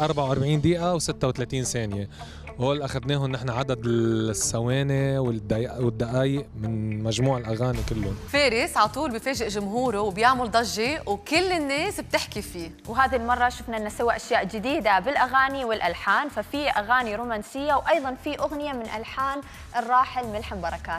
44 دقيقة و36 ثانية. هول أخذناهم نحن عدد الثواني والدقائق من مجموع الأغاني كلهم. فارس على طول بفاجئ جمهوره وبيعمل ضجة وكل الناس بتحكي فيه. وهذه المرة شفنا انه سوى أشياء جديدة بالأغاني والألحان ففي أغاني رومانسية وأيضا في أغنية من ألحان الراحل ملحم بركات.